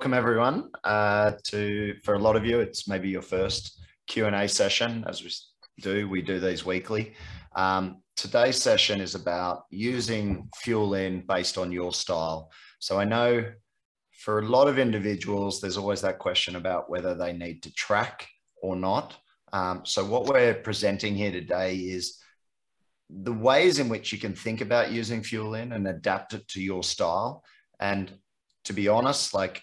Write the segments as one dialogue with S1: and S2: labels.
S1: welcome everyone uh, to for a lot of you it's maybe your first q&a session as we do we do these weekly. Um, today's session is about using Fuelin based on your style. So i know for a lot of individuals there's always that question about whether they need to track or not. Um, so what we're presenting here today is the ways in which you can think about using Fuelin and adapt it to your style. And to be honest like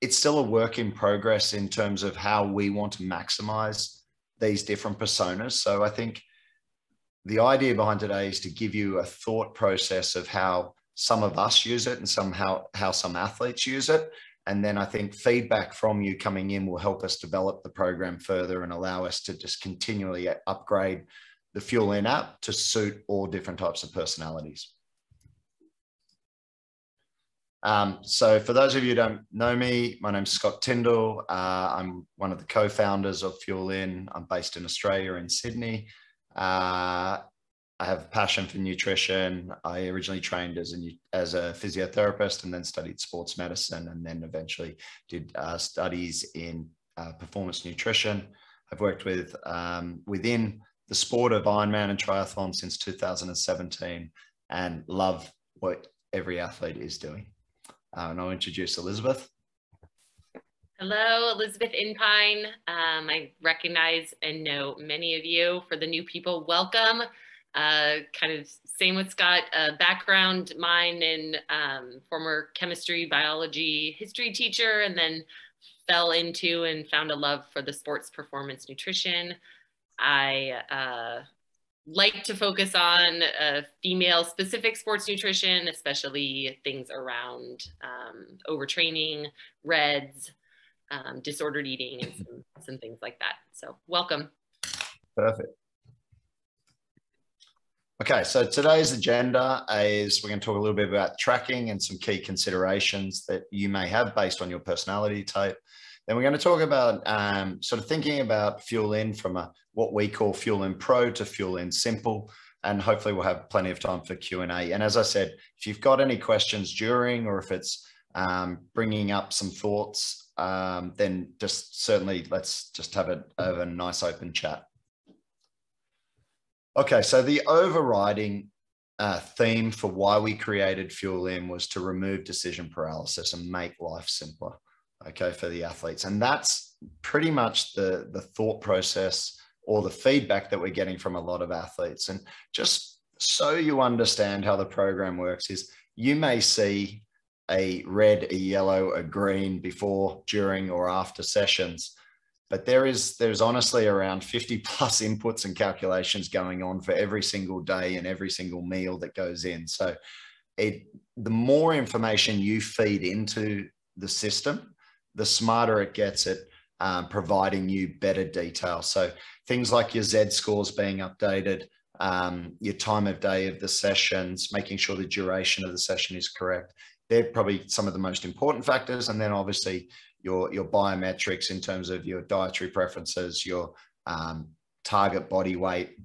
S1: it's still a work in progress in terms of how we want to maximize these different personas. So I think the idea behind today is to give you a thought process of how some of us use it and somehow how some athletes use it. And then I think feedback from you coming in will help us develop the program further and allow us to just continually upgrade the Fuelin app to suit all different types of personalities. Um, so for those of you who don't know me, my name's Scott Tindal. Uh, I'm one of the co-founders of Fuelin. I'm based in Australia in Sydney. Uh, I have a passion for nutrition. I originally trained as a, as a physiotherapist and then studied sports medicine and then eventually did uh, studies in uh, performance nutrition. I've worked with um, within the sport of Ironman and triathlon since 2017 and love what every athlete is doing. Uh, and I'll introduce Elizabeth.
S2: Hello, Elizabeth Inpyn. Um, I recognize and know many of you. For the new people, welcome. Uh, kind of same with Scott, uh, background mine in um, former chemistry, biology, history teacher, and then fell into and found a love for the sports performance nutrition. I uh, like to focus on uh, female specific sports nutrition, especially things around um, overtraining, RED-S, um, disordered eating, and some, some things like that. So, welcome.
S1: Perfect. Okay, so today's agenda is we're going to talk a little bit about tracking and some key considerations that you may have based on your personality type. Then we're going to talk about um, sort of thinking about Fuelin from a what we call Fuelin pro to Fuelin simple, and hopefully we'll have plenty of time for Q and as I said, if you've got any questions during, or if it's um, bringing up some thoughts, um, then just certainly let's just have a, a nice open chat. Okay, so the overriding uh, theme for why we created Fuelin was to remove decision paralysis and make life simpler okay, for the athletes. And that's pretty much the, the thought process or the feedback that we're getting from a lot of athletes. And just so you understand how the program works is you may see a red, a yellow, a green before, during, or after sessions. But there is there's honestly around 50 plus inputs and calculations going on for every single day and every single meal that goes in. So it the more information you feed into the system, the smarter it gets at um, providing you better detail. So things like your Z scores being updated, um, your time of day of the sessions, making sure the duration of the session is correct. They're probably some of the most important factors. And then obviously your, your biometrics in terms of your dietary preferences, your um, target body weight,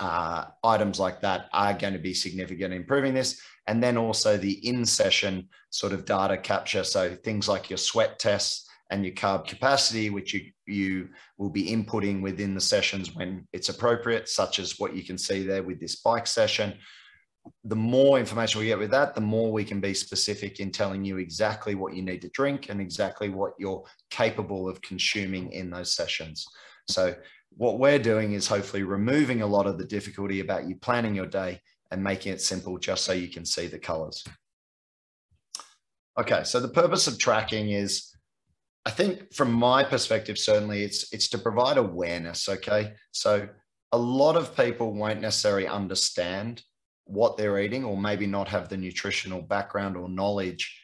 S1: uh, items like that are going to be significant in improving this. And then also the in session sort of data capture. So things like your sweat tests and your carb capacity, which you, you will be inputting within the sessions when it's appropriate, such as what you can see there with this bike session. The more information we get with that, the more we can be specific in telling you exactly what you need to drink and exactly what you're capable of consuming in those sessions. So what we're doing is hopefully removing a lot of the difficulty about you planning your day and making it simple just so you can see the colors. Okay, so the purpose of tracking is, I think from my perspective, certainly it's, it's to provide awareness, okay? So a lot of people won't necessarily understand what they're eating or maybe not have the nutritional background or knowledge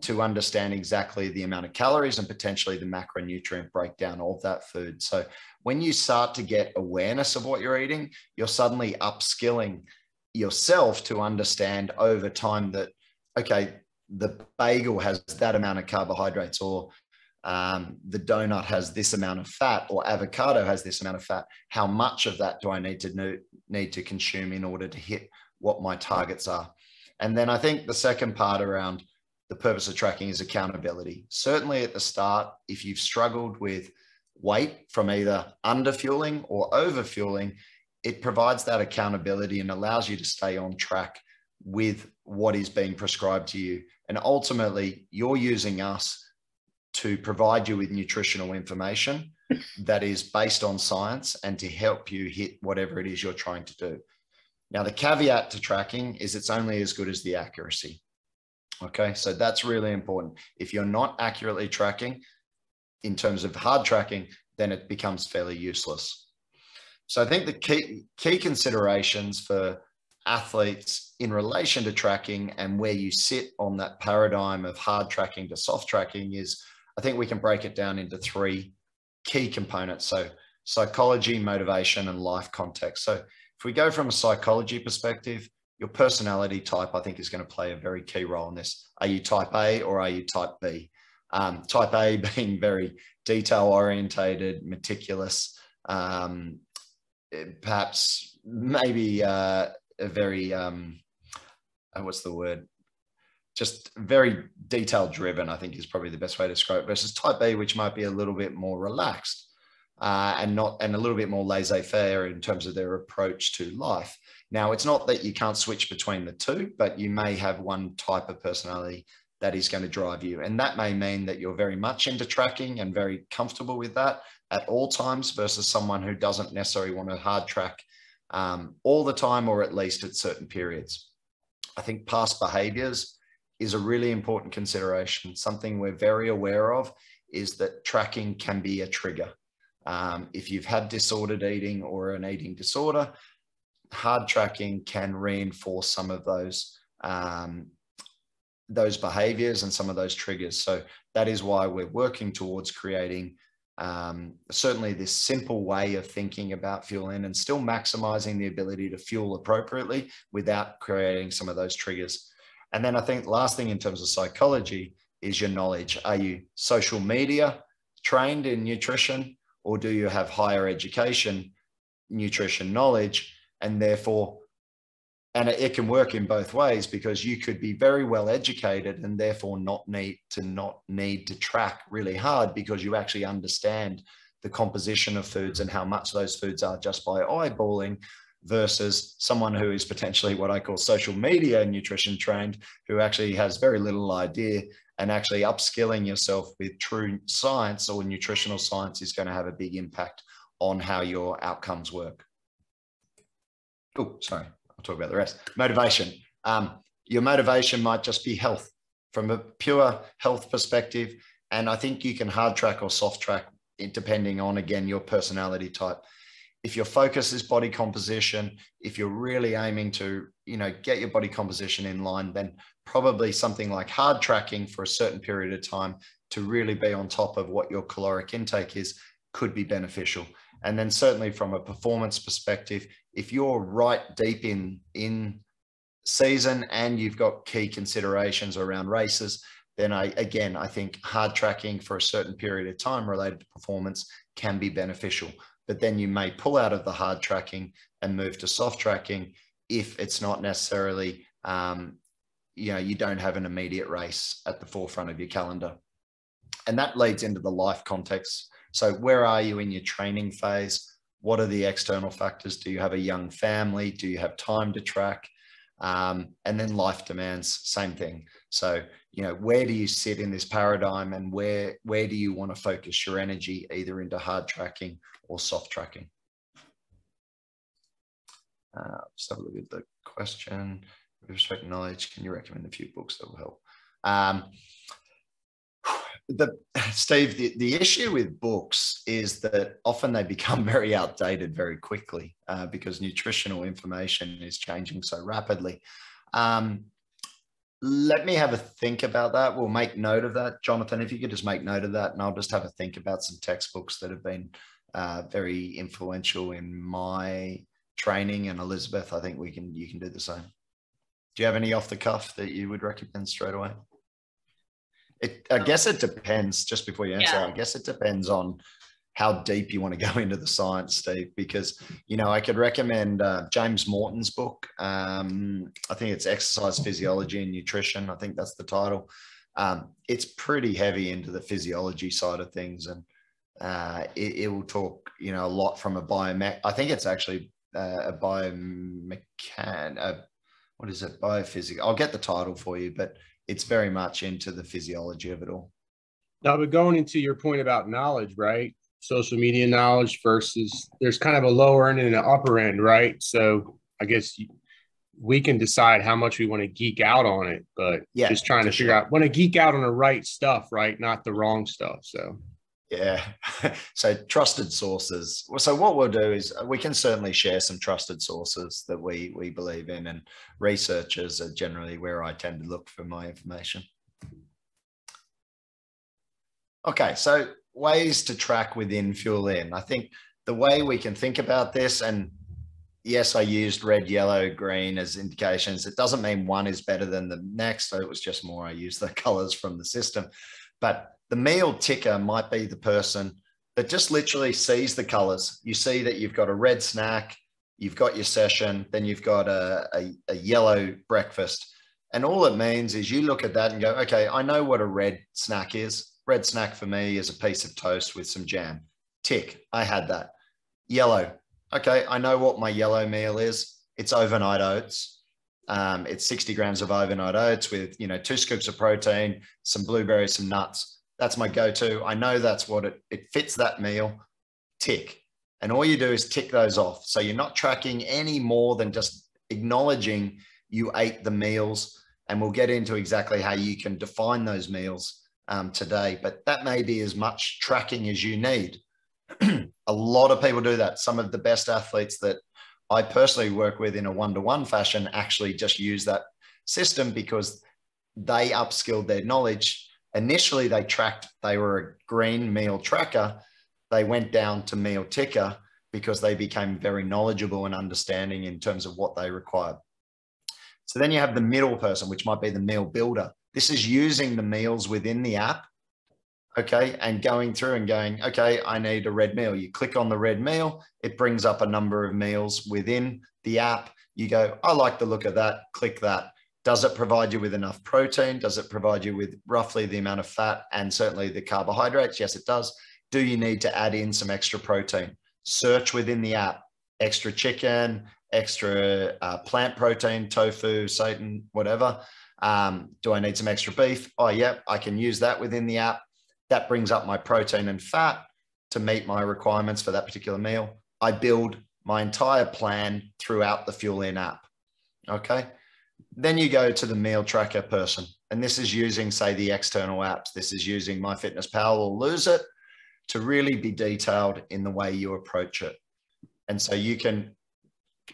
S1: to understand exactly the amount of calories and potentially the macronutrient breakdown of that food. So when you start to get awareness of what you're eating, you're suddenly upskilling yourself to understand over time that, okay, the bagel has that amount of carbohydrates or um, the donut has this amount of fat or avocado has this amount of fat. How much of that do I need to know, need to consume in order to hit what my targets are? And then I think the second part around the purpose of tracking is accountability. Certainly at the start, if you've struggled with weight from either under fueling or over fueling, it provides that accountability and allows you to stay on track with what is being prescribed to you. And ultimately, you're using us to provide you with nutritional information that is based on science and to help you hit whatever it is you're trying to do. Now, the caveat to tracking is it's only as good as the accuracy. Okay, so that's really important. If you're not accurately tracking in terms of hard tracking, then it becomes fairly useless. So I think the key, key considerations for athletes in relation to tracking and where you sit on that paradigm of hard tracking to soft tracking is I think we can break it down into three key components. So psychology, motivation, and life context. So if we go from a psychology perspective, your personality type, I think, is going to play a very key role in this. Are you type A or are you type B? Um, type A being very detail orientated, meticulous, um, perhaps maybe uh, a very, um, uh, what's the word? Just very detail driven, I think is probably the best way to describe it, versus type B, which might be a little bit more relaxed. Uh, and not and a little bit more laissez-faire in terms of their approach to life. Now, it's not that you can't switch between the two, but you may have one type of personality that is going to drive you. And that may mean that you're very much into tracking and very comfortable with that at all times versus someone who doesn't necessarily want to hard track um, all the time or at least at certain periods. I think past behaviors is a really important consideration. Something we're very aware of is that tracking can be a trigger. Um, if you've had disordered eating or an eating disorder, hard tracking can reinforce some of those um, those behaviors and some of those triggers. So that is why we're working towards creating um, certainly this simple way of thinking about fueling and still maximizing the ability to fuel appropriately without creating some of those triggers. And then I think last thing in terms of psychology is your knowledge. Are you social media trained in nutrition or do you have higher education nutrition knowledge and therefore and it can work in both ways because you could be very well educated and therefore not need to not need to track really hard because you actually understand the composition of foods and how much those foods are just by eyeballing versus someone who is potentially what I call social media nutrition trained who actually has very little idea and actually upskilling yourself with true science or nutritional science is going to have a big impact on how your outcomes work. Oh, sorry. I'll talk about the rest. Motivation. Um, your motivation might just be health from a pure health perspective. And I think you can hard track or soft track depending on, again, your personality type. If your focus is body composition, if you're really aiming to, you know, get your body composition in line, then probably something like hard tracking for a certain period of time to really be on top of what your caloric intake is could be beneficial. And then certainly from a performance perspective, if you're right deep in in season and you've got key considerations around races, then I again I think hard tracking for a certain period of time related to performance can be beneficial. But then you may pull out of the hard tracking and move to soft tracking if it's not necessarily um, you know you don't have an immediate race at the forefront of your calendar. And that leads into the life context so, where are you in your training phase? What are the external factors? Do you have a young family? Do you have time to track? Um, and then life demands, same thing. So, you know, where do you sit in this paradigm and where, where do you want to focus your energy either into hard tracking or soft tracking? Uh, just have a look at the question. With respect to knowledge, can you recommend a few books that will help? Um, the Steve, the, the issue with books is that often they become very outdated very quickly uh, because nutritional information is changing so rapidly. Um, let me have a think about that. We'll make note of that, Jonathan. If you could just make note of that, and I'll just have a think about some textbooks that have been uh, very influential in my training. And Elizabeth, I think we can you can do the same. Do you have any off the cuff that you would recommend straight away? It, I guess it depends. Just before you answer, yeah. I guess it depends on how deep you want to go into the science, Steve. Because you know, I could recommend uh, James Morton's book. Um, I think it's Exercise Physiology and Nutrition. I think that's the title. um, it's pretty heavy into the physiology side of things, and uh, it, it, will talk, you know, a lot from a biomech. I think it's actually uh, a biomechan. Uh, what is it? Biophysics. I'll get the title for you, but it's very much into the physiology of it all.
S3: Now, but going into your point about knowledge, right? Social media knowledge versus there's kind of a lower end and an upper end, right? So I guess we can decide how much we want to geek out on it, but yeah, just trying to figure sure. out want to geek out on the right stuff, right? Not the wrong stuff. So
S1: yeah. so trusted sources. So what we'll do is uh, we can certainly share some trusted sources that we we believe in, and researchers are generally where I tend to look for my information. Okay, so ways to track within Fuelin. I think the way we can think about this, and yes, I used red, yellow, green as indications. It doesn't mean one is better than the next. So it was just more I used the colors from the system. But the meal ticker might be the person that just literally sees the colors. You see that you've got a red snack, you've got your session, then you've got a, a, a yellow breakfast. And all it means is you look at that and go, okay, I know what a red snack is. Red snack for me is a piece of toast with some jam. Tick, I had that. Yellow, okay, I know what my yellow meal is. It's overnight oats. Um, it's 60 grams of overnight oats with, you know, two scoops of protein, some blueberries, some nuts that's my go-to. I know that's what it, it fits that meal. Tick. And all you do is tick those off. So you're not tracking any more than just acknowledging you ate the meals. And we'll get into exactly how you can define those meals um, today. But that may be as much tracking as you need. a lot of people do that. Some of the best athletes that I personally work with in a one to one fashion actually just use that system because they upskilled their knowledge initially they tracked, they were a green meal tracker. They went down to meal ticker because they became very knowledgeable and understanding in terms of what they required. So then you have the middle person, which might be the meal builder. This is using the meals within the app, okay, and going through and going, okay, I need a red meal. You click on the red meal, it brings up a number of meals within the app. You go, I like the look of that, click that. Does it provide you with enough protein? Does it provide you with roughly the amount of fat and certainly the carbohydrates? Yes, it does. Do you need to add in some extra protein? Search within the app, extra chicken, extra uh, plant protein, tofu, seitan, whatever. Um, do I need some extra beef? Oh, yeah, I can use that within the app. That brings up my protein and fat to meet my requirements for that particular meal. I build my entire plan throughout the Fuelin app. Okay. Then you go to the meal tracker person, and this is using, say, the external apps. This is using MyFitnessPal or Lose It to really be detailed in the way you approach it. And so you can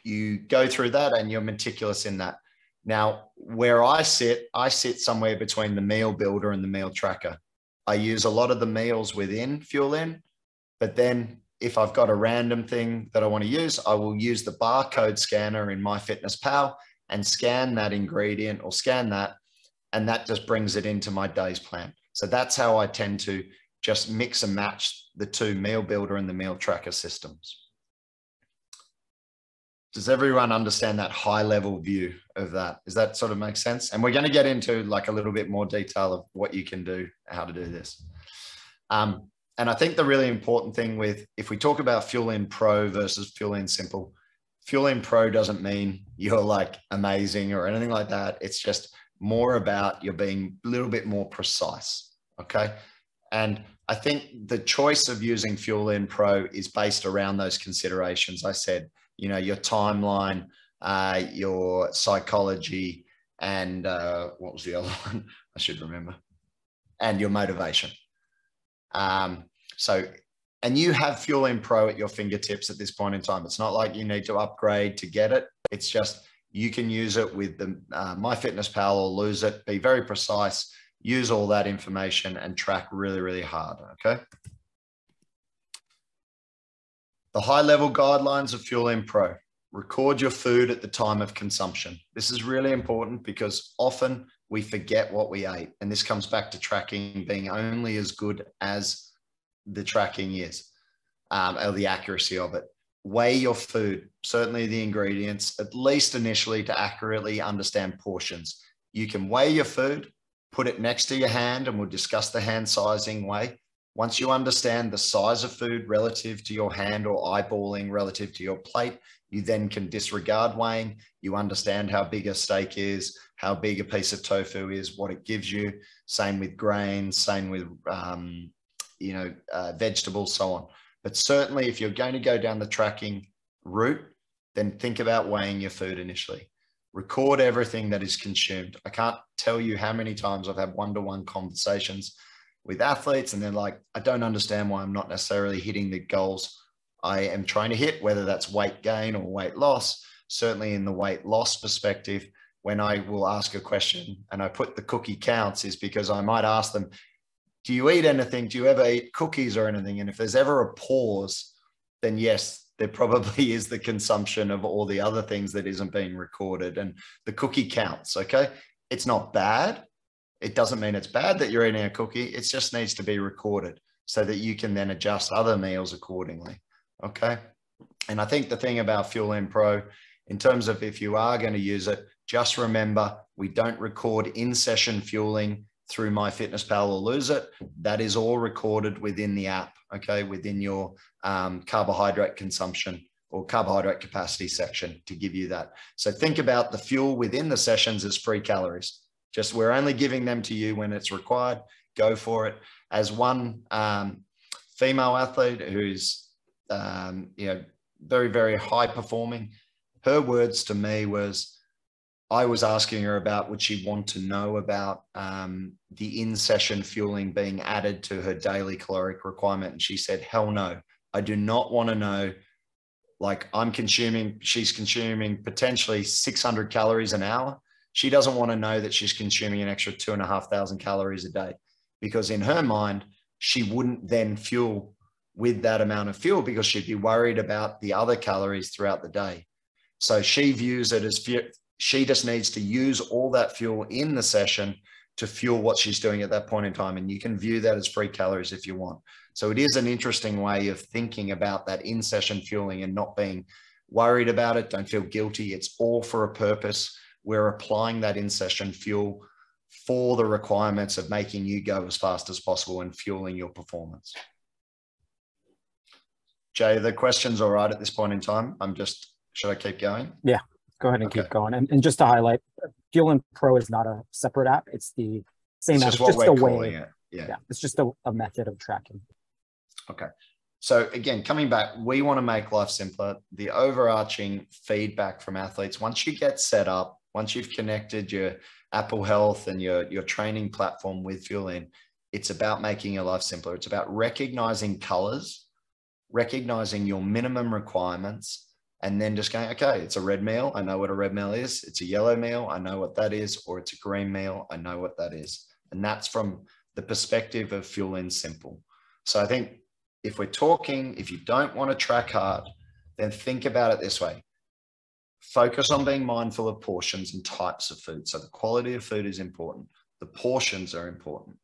S1: you go through that and you're meticulous in that. Now, where I sit, I sit somewhere between the meal builder and the meal tracker. I use a lot of the meals within Fuelin, but then if I've got a random thing that I want to use, I will use the barcode scanner in MyFitnessPal and scan that ingredient or scan that, and that just brings it into my day's plan. So that's how I tend to just mix and match the two meal builder and the meal tracker systems. Does everyone understand that high level view of that? Does that sort of make sense? And we're going to get into like a little bit more detail of what you can do, how to do this. Um, and I think the really important thing with if we talk about Fuelin Pro versus Fuelin Simple, Fuelin Pro doesn't mean you're like amazing or anything like that. It's just more about you're being a little bit more precise. Okay. And I think the choice of using Fuelin Pro is based around those considerations. I said, you know, your timeline, uh, your psychology, and uh, what was the other one? I should remember, and your motivation. Um, so and you have Fuelin Pro at your fingertips at this point in time. It's not like you need to upgrade to get it. It's just you can use it with the uh, MyFitnessPal or lose it. Be very precise. Use all that information and track really, really hard. Okay. The high level guidelines of Fuelin Pro. Record your food at the time of consumption. This is really important because often we forget what we ate. And this comes back to tracking being only as good as the tracking is um, or the accuracy of it. Weigh your food, certainly the ingredients, at least initially to accurately understand portions. You can weigh your food, put it next to your hand and we'll discuss the hand sizing way. Once you understand the size of food relative to your hand or eyeballing relative to your plate, you then can disregard weighing. You understand how big a steak is, how big a piece of tofu is, what it gives you. Same with grains, same with, um, you know, uh, vegetables, so on. But certainly, if you're going to go down the tracking route, then think about weighing your food initially. Record everything that is consumed. I can't tell you how many times I've had one to one conversations with athletes, and they're like, I don't understand why I'm not necessarily hitting the goals I am trying to hit, whether that's weight gain or weight loss. Certainly, in the weight loss perspective, when I will ask a question and I put the cookie counts, is because I might ask them, Do you eat anything? Do you ever eat cookies or anything? And if there's ever a pause, then yes, there probably is the consumption of all the other things that isn't being recorded. And the cookie counts, okay? It's not bad. It doesn't mean it's bad that you're eating a cookie. It just needs to be recorded so that you can then adjust other meals accordingly. Okay. And I think the thing about Fuel Pro, in terms of if you are going to use it, just remember we don't record in session fueling through MyFitnessPal or lose it. That is all recorded within the app, okay, within your um, carbohydrate consumption or carbohydrate capacity section to give you that. So think about the fuel within the sessions as free calories. Just we're only giving them to you when it's required. Go for it. As one um, female athlete who's um, you know, very, very high performing. Her words to me was, I was asking her about would she want to know about um, the in session fueling being added to her daily caloric requirement. And she said, hell no, I do not want to know. Like I'm consuming, she's consuming potentially 600 calories an hour. She doesn't want to know that she's consuming an extra two and a half thousand calories a day because in her mind, she wouldn't then fuel with that amount of fuel because she'd be worried about the other calories throughout the day. So she views it as she just needs to use all that fuel in the session to fuel what she's doing at that point in time. And you can view that as free calories if you want. So it is an interesting way of thinking about that in session fueling and not being worried about it. Don't feel guilty. It's all for a purpose. We're applying that in session fuel for the requirements of making you go as fast as possible and fueling your performance. Jay, the question's all right at this point in time. I'm just, should I keep going?
S4: Yeah, go ahead and okay. keep going. And, and just to highlight, Fuelin Pro is not a separate app. It's the same
S1: it's
S4: app.
S1: Just it's just a way.
S4: It. Yeah. yeah. It's just a, a method of tracking.
S1: Okay. So again, coming back, we want to make life simpler. The overarching feedback from athletes, once you get set up, once you've connected your Apple Health and your, your training platform with Fuelin, it's about making your life simpler. It's about recognizing colors recognizing your minimum requirements and then just going, okay, it's a red meal. I know what a red meal is. It's a yellow meal. I know what that is. Or it's a green meal. I know what that is. And that's from the perspective of Fuelin simple. So I think if we're talking, if you don't want to track hard, then think about it this way. Focus on being mindful of portions and types of food. So the quality of food is important. The portions are important.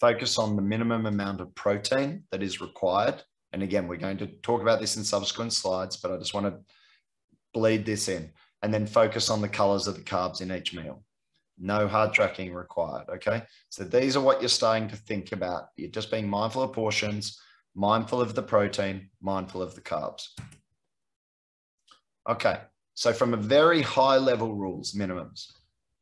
S1: Focus on the minimum amount of protein that is required and again, we're going to talk about this in subsequent slides, but I just want to bleed this in and then focus on the colors of the carbs in each meal. No hard tracking required. Okay. So these are what you're starting to think about. You're just being mindful of portions, mindful of the protein, mindful of the carbs. Okay. So from a very high level rules, minimums,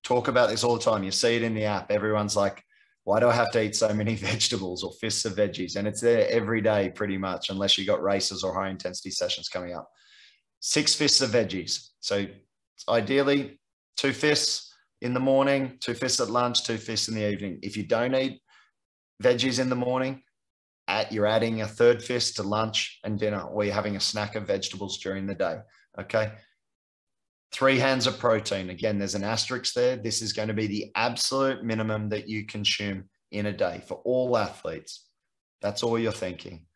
S1: talk about this all the time. You see it in the app. Everyone's like, why do I have to eat so many vegetables or fists of veggies? And it's there every day pretty much, unless you got races or high intensity sessions coming up. Six fists of veggies. So ideally, two fists in the morning, two fists at lunch, two fists in the evening. If you don't eat veggies in the morning, at, you're adding a third fist to lunch and dinner, or you're having a snack of vegetables during the day. Okay. Three hands of protein. Again, there's an asterisk there. This is going to be the absolute minimum that you consume in a day for all athletes. That's all you're thinking.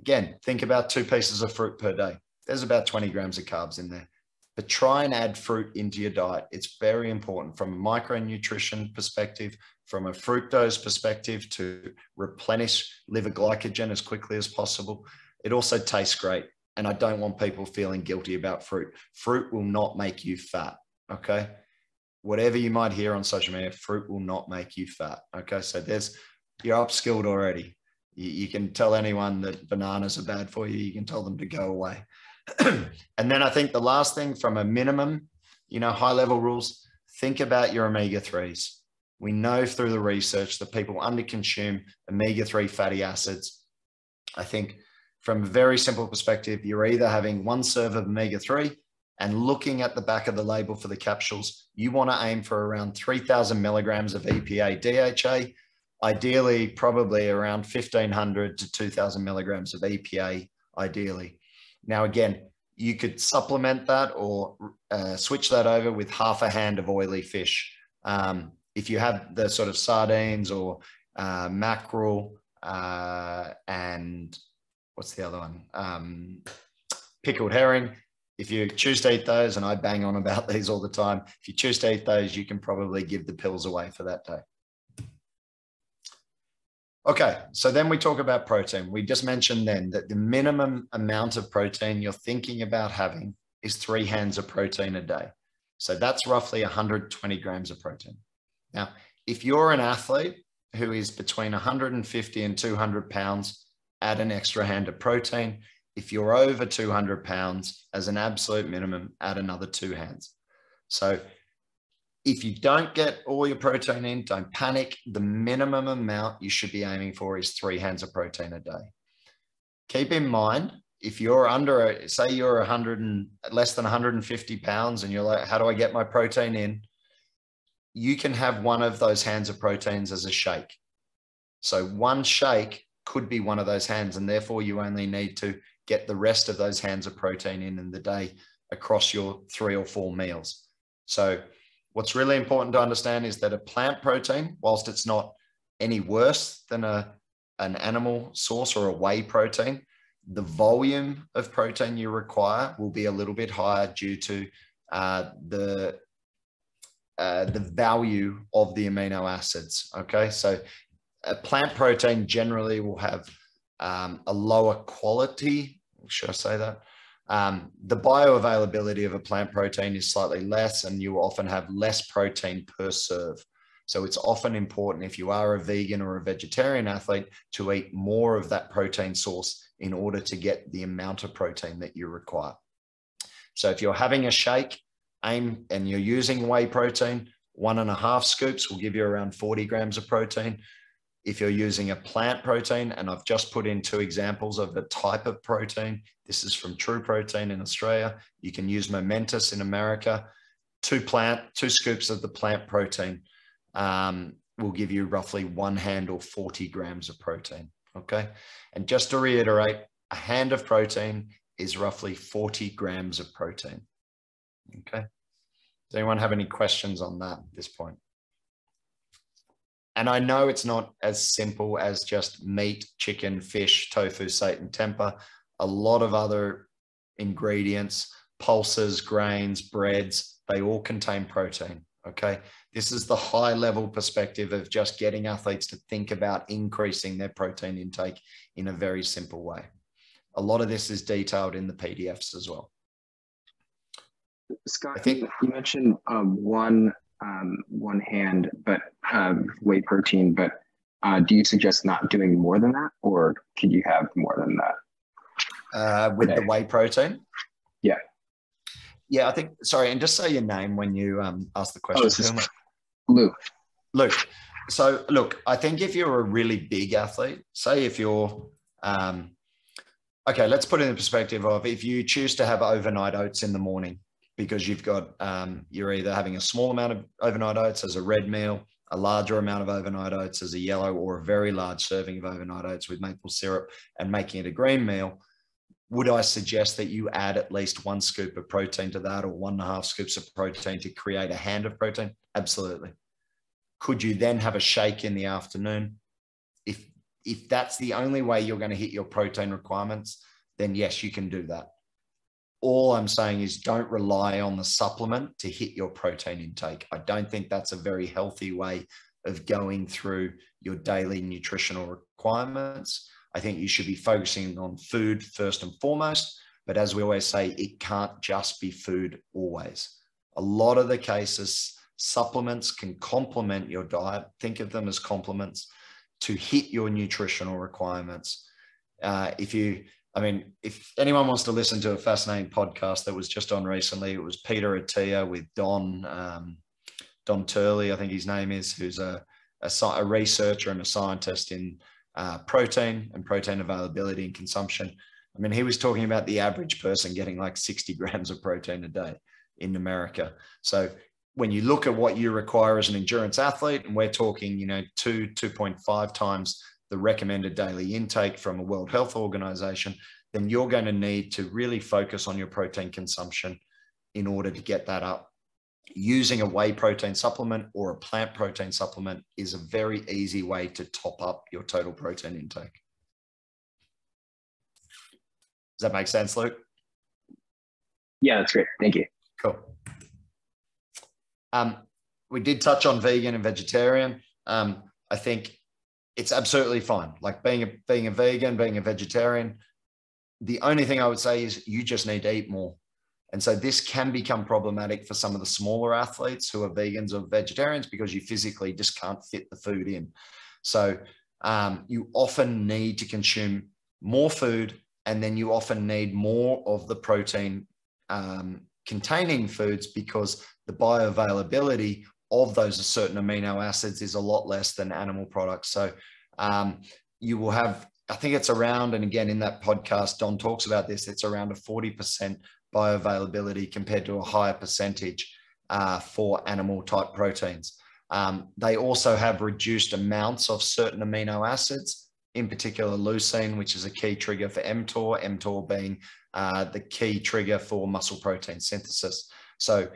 S1: Again, think about two pieces of fruit per day. There's about 20 grams of carbs in there. But try and add fruit into your diet. It's very important from a micronutrition perspective, from a fructose perspective to replenish liver glycogen as quickly as possible. It also tastes great. And I don't want people feeling guilty about fruit. Fruit will not make you fat. Okay. whatever you might hear on social media, fruit will not make you fat. Okay. So there's, you're upskilled already. You, you can tell anyone that bananas are bad for you. You can tell them to go away. and then I think the last thing from a minimum, you know, high level rules, think about your omega 3s. We know through the research that people underconsume omega 3 fatty acids. I think from a very simple perspective, you're either having one serve of omega 3 and looking at the back of the label for the capsules, you want to aim for around 3,000 milligrams of EPA DHA, ideally, probably around 1,500 to 2,000 milligrams of EPA, ideally. Now, again, you could supplement that or uh, switch that over with half a hand of oily fish. Um, if you have the sort of sardines or uh, mackerel uh, and what's the other one? Um, pickled herring. If you choose to eat those, and I bang on about these all the time, if you choose to eat those, you can probably give the pills away for that day. Okay, so then we talk about protein. We just mentioned then that the minimum amount of protein you're thinking about having is three hands of protein a day. So that's roughly 120 grams of protein. Now, if you're an athlete who is between 150 and 200 pounds, add an extra hand of protein. If you're over 200 pounds, as an absolute minimum, add another two hands. So if you don't get all your protein in, don't panic. The minimum amount you should be aiming for is three hands of protein a day. Keep in mind, if you're under, a, say you're 100 and less than 150 pounds, and you're like, how do I get my protein in? You can have one of those hands of proteins as a shake. So one shake could be one of those hands, and therefore you only need to get the rest of those hands of protein in in the day across your three or four meals. So What's really important to understand is that a plant protein, whilst it's not any worse than a, an animal source or a whey protein, the volume of protein you require will be a little bit higher due to uh, the uh, the value of the amino acids. Okay, so a plant protein generally will have um, a lower quality. Should I say that? Um, the bioavailability of a plant protein is slightly less, and you often have less protein per serve. So it's often important if you are a vegan or a vegetarian athlete to eat more of that protein source in order to get the amount of protein that you require. So if you're having a shake, aim and you're using whey protein, one and a half scoops will give you around 40 grams of protein. If you're using a plant protein, and I've just put in two examples of the type of protein, this is from True Protein in Australia. You can use Momentous in America. Two plant, two scoops of the plant protein um, will give you roughly one hand or 40 grams of protein. Okay. And just to reiterate, a hand of protein is roughly 40 grams of protein. Okay. Does anyone have any questions on that at this point? And I know it's not as simple as just meat, chicken, fish, tofu, seitan, tempeh. A lot of other ingredients, pulses, grains, breads, they all contain protein. Okay. This is the high level perspective of just getting athletes to think about increasing their protein intake in a very simple way. A lot of this is detailed in the PDFs as well.
S5: Scott, I think, you mentioned um, one um, one hand, but um, whey protein. But uh, do you suggest not doing more than that, or could you have more than that?
S1: Uh, with okay. the whey protein?
S5: Yeah.
S1: Yeah, I think. Sorry, and just say your name when you um, ask the question. Oh, this is
S5: Luke.
S1: Luke. So, look, I think if you're a really big athlete, say if you're, um, okay, let's put it in the perspective of if you choose to have overnight oats in the morning, because you've got um, you're either having a small amount of overnight oats as a red meal, a larger amount of overnight oats as a yellow, or a very large serving of overnight oats with maple syrup and making it a green meal. Would I suggest that you add at least one scoop of protein to that or one and a half scoops of protein to create a hand of protein? Absolutely. Could you then have a shake in the afternoon? If if that's the only way you're going to hit your protein requirements, then yes, you can do that all I'm saying is don't rely on the supplement to hit your protein intake. I don't think that's a very healthy way of going through your daily nutritional requirements. I think you should be focusing on food first and foremost. But as we always say, it can't just be food always. A lot of the cases, supplements can complement your diet. Think of them as complements to hit your nutritional requirements. Uh, if you, I mean, if anyone wants to listen to a fascinating podcast that was just on recently, it was Peter Attia with Don um, Don Turley, I think his name is, who's a, a, a researcher and a scientist in uh, protein and protein availability and consumption. I mean, he was talking about the average person getting like 60 grams of protein a day in America. So when you look at what you require as an endurance athlete, and we're talking, you know, two, 2.5 times the recommended daily intake from a World Health Organization, then you're going to need to really focus on your protein consumption in order to get that up. Using a whey protein supplement or a plant protein supplement is a very easy way to top up your total protein intake. Does that make sense, Luke?
S5: Yeah, that's great. Thank you.
S1: Cool. Um, we did touch on vegan and vegetarian. Um, I think it's absolutely fine. Like being a being a vegan, being a vegetarian. The only thing I would say is you just need to eat more. And so this can become problematic for some of the smaller athletes who are vegans or vegetarians because you physically just can't fit the food in. So um, you often need to consume more food, and then you often need more of the protein um, containing foods because the bioavailability of those certain amino acids is a lot less than animal products. So um, you will have, I think it's around, and again, in that podcast, Don talks about this, it's around a 40% bioavailability compared to a higher percentage uh, for animal type proteins. Um, they also have reduced amounts of certain amino acids, in particular leucine, which is a key trigger for mTOR, mTOR being uh, the key trigger for muscle protein synthesis. So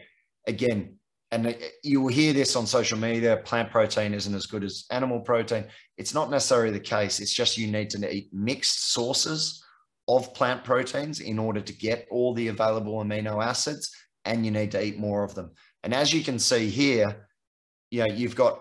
S1: again, and you will hear this on social media, plant protein isn't as good as animal protein. It's not necessarily the case. It's just you need to eat mixed sources of plant proteins in order to get all the available amino acids, and you need to eat more of them. And as you can see here, you know, you've got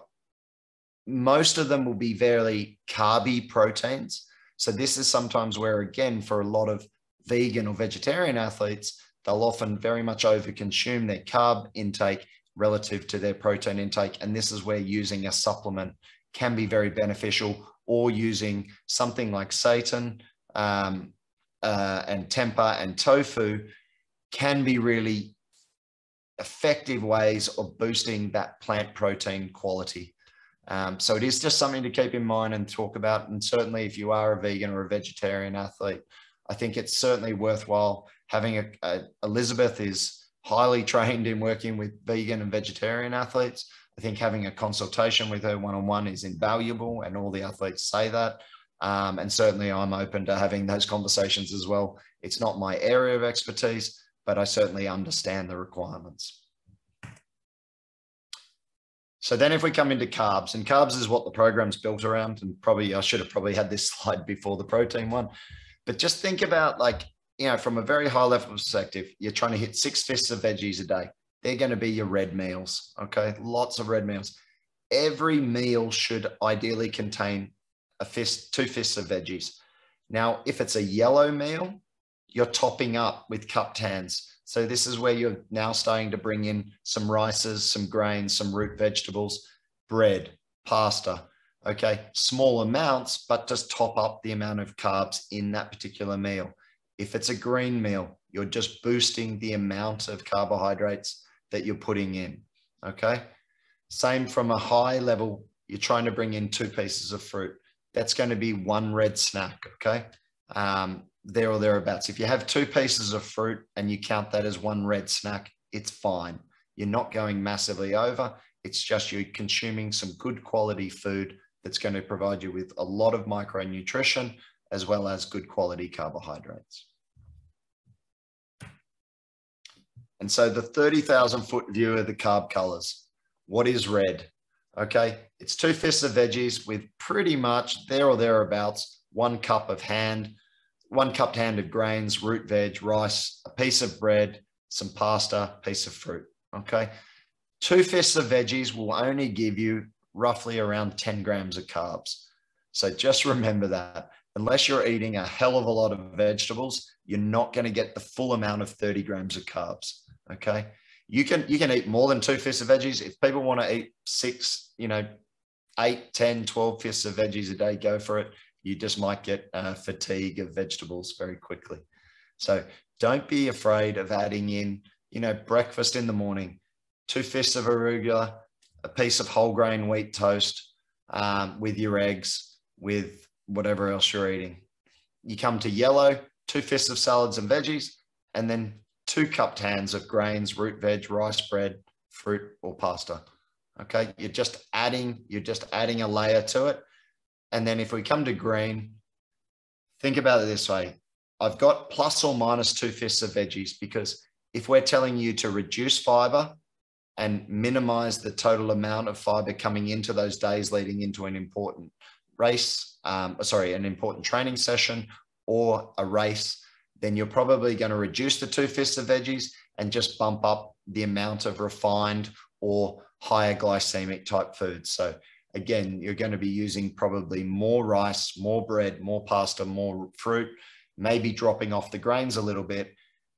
S1: most of them will be very carby proteins. So this is sometimes where, again, for a lot of vegan or vegetarian athletes, they'll often very much overconsume their carb intake relative to their protein intake. And this is where using a supplement can be very beneficial, or using something like seitan um, uh, and tempeh and tofu can be really effective ways of boosting that plant protein quality. Um, so it is just something to keep in mind and talk about. And certainly, if you are a vegan or a vegetarian athlete, I think it's certainly worthwhile having a, a, Elizabeth is highly trained in working with vegan and vegetarian athletes. I think having a consultation with her one on one is invaluable, and all the athletes say that. Um, and certainly, I'm open to having those conversations as well. It's not my area of expertise, but I certainly understand the requirements. So then if we come into carbs, and carbs is what the program's built around, and probably I should have probably had this slide before the protein one. But just think about like, you know, from a very high level perspective, you're trying to hit six fists of veggies a day. They're going to be your red meals. Okay. Lots of red meals. Every meal should ideally contain a fist, two fists of veggies. Now, if it's a yellow meal, you're topping up with cupped hands. So this is where you're now starting to bring in some rices, some grains, some root vegetables, bread, pasta, okay small amounts but just top up the amount of carbs in that particular meal if it's a green meal you're just boosting the amount of carbohydrates that you're putting in okay? Same from a high level you're trying to bring in two pieces of fruit. That's going to be one red snack okay? Um, there or thereabouts. If you have two pieces of fruit and you count that as one red snack it's fine. You're not going massively over. It's just you're consuming some good quality food that's going to provide you with a lot of micronutrition as well as good quality carbohydrates. And so the 30,000 foot view of the carb colors. What is red? Okay, it's two fists of veggies with pretty much there or thereabouts one cup of hand, one cupped hand of grains, root veg, rice, a piece of bread, some pasta, piece of fruit. Okay, two fists of veggies will only give you roughly around 10 grams of carbs. So just remember that unless you're eating a hell of a lot of vegetables, you're not going to get the full amount of 30 grams of carbs. Okay. You can you can eat more than two fists of veggies. If people want to eat six, you know, eight, 10, 12 fists of veggies a day, go for it. You just might get uh, fatigue of vegetables very quickly. So don't be afraid of adding in, you know, breakfast in the morning, two fists of arugula, a piece of whole grain wheat toast um, with your eggs, with whatever else you're eating. You come to yellow, two fists of salads and veggies, and then two cupped hands of grains, root veg, rice bread, fruit, or pasta. Okay, you're just adding, you're just adding a layer to it. And then if we come to green, think about it this way. I've got plus or minus two fists of veggies because if we're telling you to reduce fiber and minimize the total amount of fiber coming into those days leading into an important race, um, sorry, an important training session or a race, then you're probably going to reduce the two fists of veggies and just bump up the amount of refined or higher glycemic type foods. So again, you're going to be using probably more rice, more bread, more pasta, more fruit, maybe dropping off the grains a little bit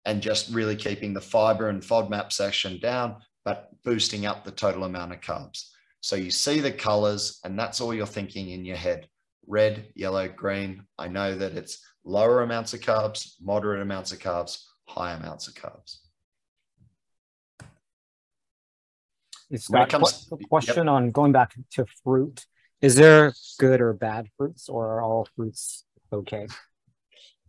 S1: and just really keeping the fiber and FODMAP section down, but boosting up the total amount of carbs. So you see the colors and that's all you're thinking in your head. Red, yellow, green. I know that it's lower amounts of carbs, moderate amounts of carbs, high amounts of carbs.
S4: It's got comes, question yep. on going back to fruit. Is there good or bad fruits, or are all fruits okay?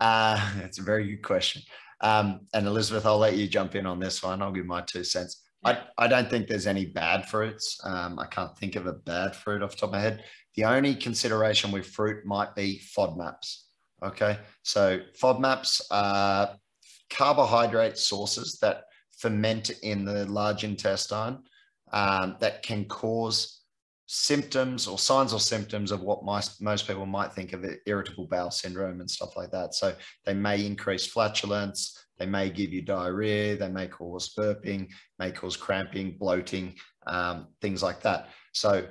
S1: Uh, it's a very good question. Um, and Elizabeth, I'll let you jump in on this one. I'll give my two cents. I, I don't think there's any bad fruits. Um, I can't think of a bad fruit off the top of my head. The only consideration with fruit might be FODMAPs. Okay. So FODMAPs are carbohydrate sources that ferment in the large intestine um, that can cause symptoms or signs or symptoms of what most, most people might think of irritable bowel syndrome and stuff like that. So they may increase flatulence, they may give you diarrhea, they may cause burping, may cause cramping, bloating, um, things like that. So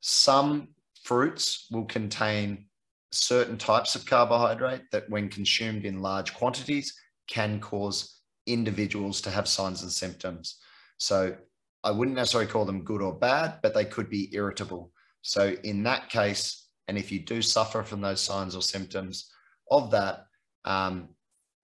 S1: some fruits will contain certain types of carbohydrate that when consumed in large quantities can cause individuals to have signs and symptoms. So I wouldn't necessarily call them good or bad, but they could be irritable. So in that case, and if you do suffer from those signs or symptoms of that, um,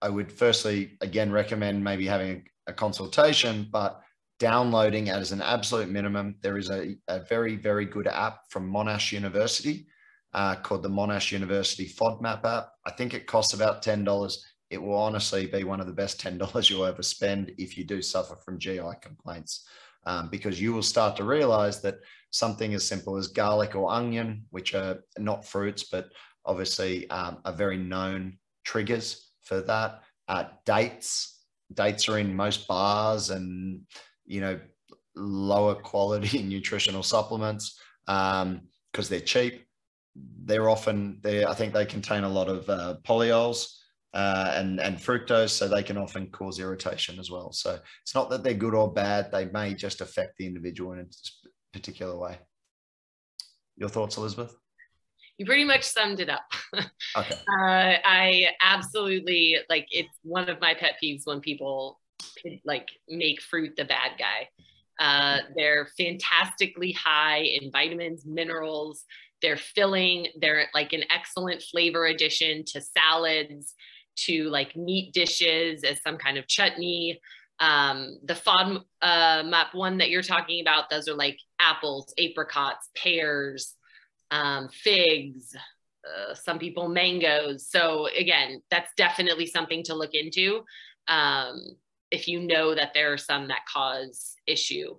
S1: I would firstly, again, recommend maybe having a, a, consultation, but downloading as an absolute minimum. There is a, a very, very good app from Monash University uh, called the Monash University FODMAP app. I think it costs about $10. It will honestly be one of the best $10 you'll ever spend if you do suffer from GI complaints um, because you will start to realize that something as simple as garlic or onion, which are not fruits, but obviously um, are very known triggers for that. Uh, dates, dates are in most bars and, you know, lower quality nutritional supplements because um, they're cheap. They're often, they I think they contain a lot of uh, polyols, uh, and and fructose, so they can often cause irritation as well. So it's not that they're good or bad; they may just affect the individual in a particular way. Your thoughts, Elizabeth?
S2: You pretty much summed it up.
S1: okay.
S2: Uh, I absolutely like. It's one of my pet peeves when people like make fruit the bad guy. Uh, they're fantastically high in vitamins, minerals. They're filling. They're like an excellent flavor addition to salads to like meat dishes as some kind of chutney. Um, the FOD uh, map one that you're talking about, those are like apples, apricots, pears, um, figs, uh, some people mangoes. So again, that's definitely something to look into um, if you know that there are some that cause issue.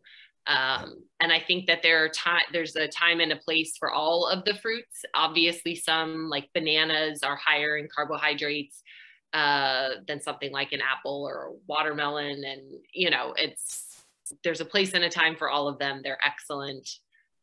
S2: Um, and I think that there are time there's a time and a place for all of the fruits. Obviously, some like bananas are higher in carbohydrates uh, than something like an apple or watermelon. And, you know, it's, there's a place and a time for all of them. They're excellent.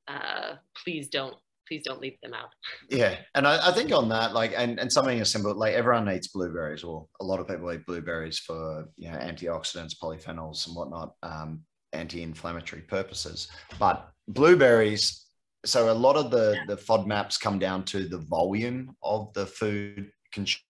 S2: Uh, please don't, please don't leave them out.
S1: Yeah. And I, I think on that, like, and, and something as simple, like everyone eats blueberries or a lot of people eat blueberries for, you know, antioxidants, polyphenols and whatnot, um, anti-inflammatory purposes. But blueberries, so a lot of the, the FODMAPs come down to the volume of the food consumed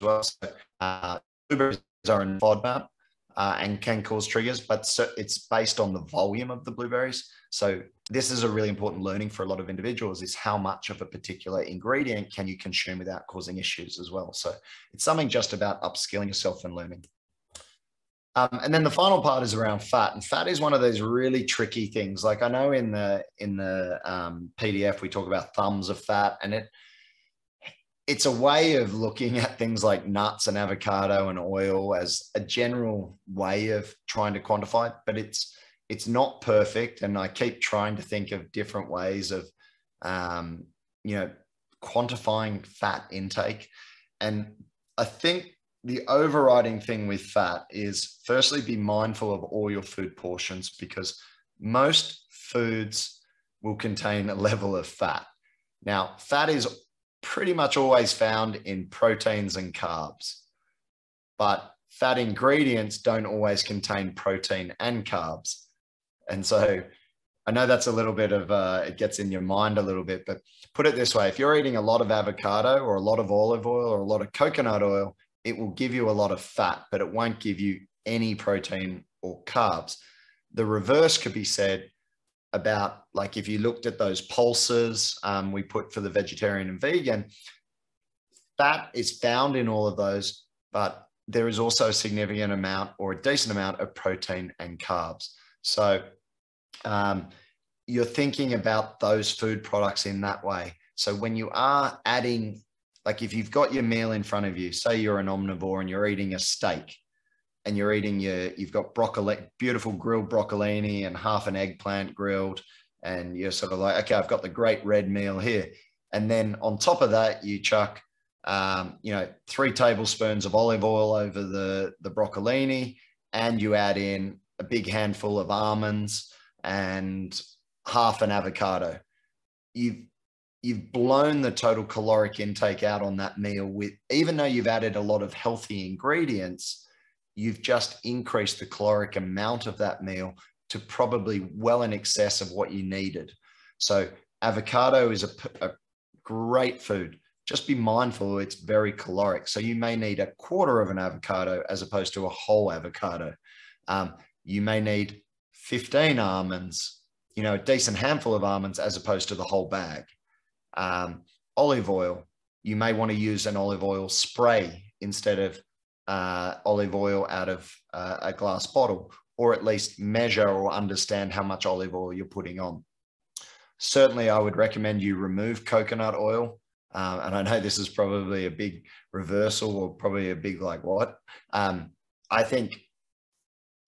S1: well. So, uh, blueberries are in FODMAP. uh, and can cause triggers, but so it's based on the volume of the blueberries. So this is a really important learning for a lot of individuals is how much of a particular ingredient can you consume without causing issues as well. So it's something just about upskilling yourself and learning. Um, and then the final part is around fat, and fat is one of those really tricky things. Like I know in the in the um, PDF we talk about thumbs of fat, and it it's a way of looking at things like nuts and avocado and oil as a general way of trying to quantify it, but it's it's not perfect. And I keep trying to think of different ways of um, you know quantifying fat intake. And I think the overriding thing with fat is firstly be mindful of all your food portions because most foods will contain a level of fat. Now, fat is pretty much always found in proteins and carbs, but fat ingredients don't always contain protein and carbs. And so I know that's a little bit of, uh, it gets in your mind a little bit, but put it this way if you're eating a lot of avocado or a lot of olive oil or a lot of coconut oil, it will give you a lot of fat, but it won't give you any protein or carbs. The reverse could be said about like if you looked at those pulses um, we put for the vegetarian and vegan, fat is found in all of those, but there is also a significant amount or a decent amount of protein and carbs. So um, you're thinking about those food products in that way. So when you are adding like if you've got your meal in front of you, say you're an omnivore and you're eating a steak and you're eating your, you've got broccoli, beautiful grilled broccolini and half an eggplant grilled. And you're sort of like, okay, I've got the great red meal here. And then on top of that, you chuck, um, you know, three tablespoons of olive oil over the, the broccolini and you add in a big handful of almonds and half an avocado. You've you've blown the total caloric intake out on that meal with even though you've added a lot of healthy ingredients you've just increased the caloric amount of that meal to probably well in excess of what you needed. So avocado is a, a great food. Just be mindful it's very caloric. So you may need a quarter of an avocado as opposed to a whole avocado. Um, you may need 15 almonds you know a decent handful of almonds as opposed to the whole bag um, olive oil, you may want to use an olive oil spray instead of uh, olive oil out of uh, a glass bottle, or at least measure or understand how much olive oil you're putting on. Certainly, I would recommend you remove coconut oil. Um, and I know this is probably a big reversal or probably a big like what. Um, I think